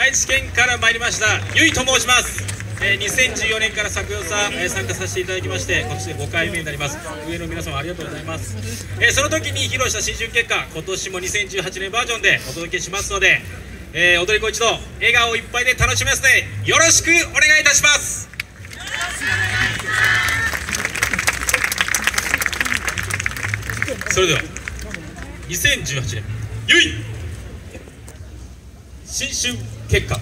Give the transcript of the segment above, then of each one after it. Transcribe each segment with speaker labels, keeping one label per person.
Speaker 1: 愛知県から参りましたゆいと申します。えー、2014年から作業さ、えー、参加させていただきまして今年で5回目になります。上の皆様ありがとうございます、えー、その時に披露した新春結果今年も2018年バージョンでお届けしますので、えー、踊り子一度笑顔いっぱいで楽しみますのでよろしくお願いいたします。それでは2018年ゆい新春結果。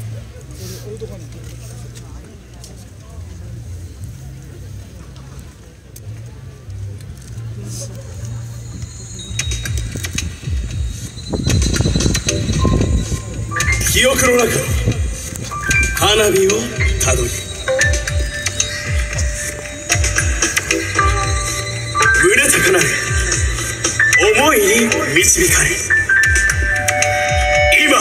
Speaker 2: 記憶の中花火をたどり。胸高鳴る。思いに導かれ。今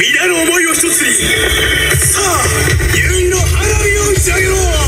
Speaker 2: 皆の思いを一つに。さあ結の花火を打ち上げろ。